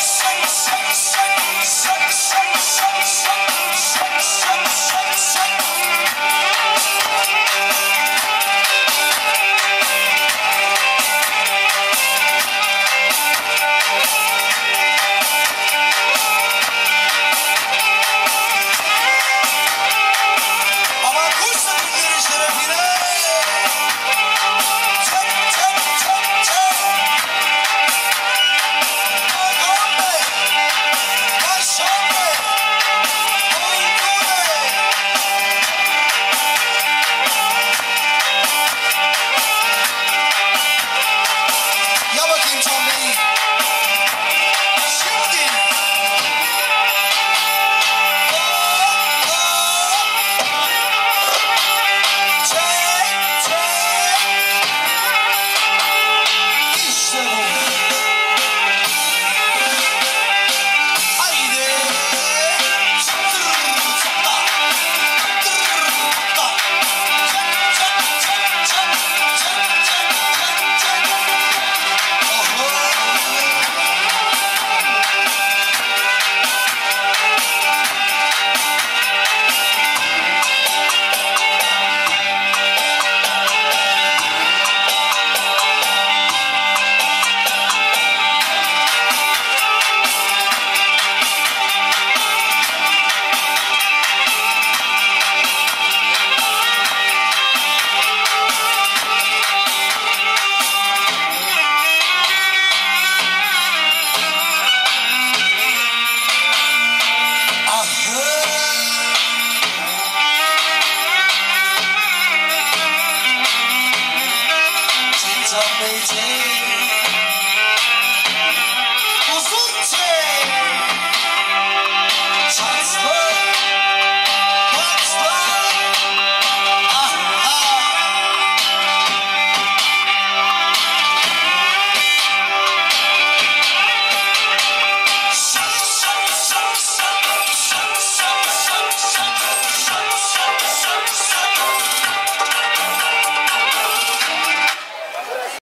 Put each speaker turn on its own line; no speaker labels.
Yes. 上辈子。